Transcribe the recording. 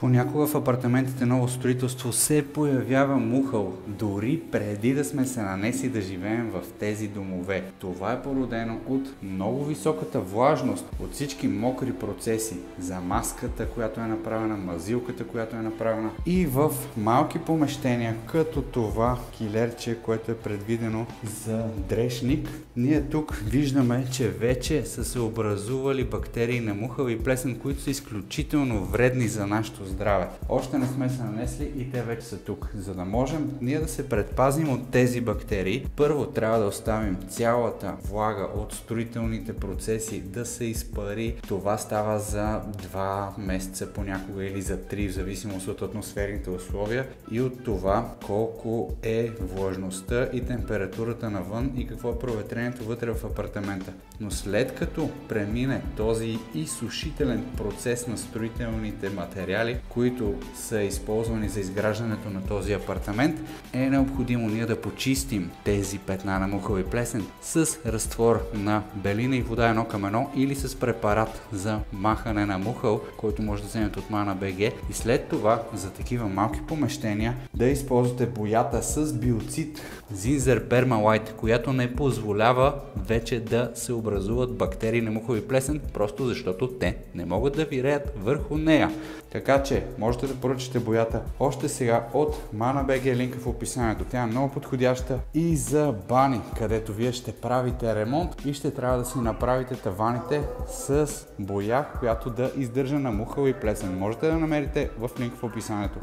Понякога в апартаментите ново строителство се появява мухъл, дори преди да сме се нанесли да живеем в тези домове. Това е породено от много високата влажност, от всички мокри процеси, за маската, която е направена, мазилката, която е направена и в малки помещения, като това килерче, което е предвидено за дрешник. Ние тук виждаме, че вече са се образували бактерии на мухъл и плесен, които са изключително вредни за нашето здраве. Още не сме се нанесли и те вече са тук. За да можем ние да се предпазим от тези бактерии, първо трябва да оставим цялата влага от строителните процеси да се изпари. Това става за 2 месеца понякога или за 3, в зависимост от атмосферните условия и от това колко е влажността и температурата навън и какво е проветрението вътре в апартамента. Но след като премине този изсушителен процес на строителните материали, които са използвани за изграждането на този апартамент, е необходимо ние да почистим тези петна на мухъл и плесен с разтвор на белина и вода едно към едно или с препарат за махане на мухъл, който може да вземете от Mana BG и след това за такива малки помещения да използвате боята с биоцид Zinzer Permalite, която не позволява вече да се образуват бактерии на мухови плесен, просто защото те не могат да виреят върху нея. Така че можете да поръчате боята още сега от ManaBG, линка в описанието. Тя е много подходяща и за бани, където вие ще правите ремонт и ще трябва да си направите таваните с боя, която да издържа на мухъл и плесен. Можете да намерите в линк в описанието.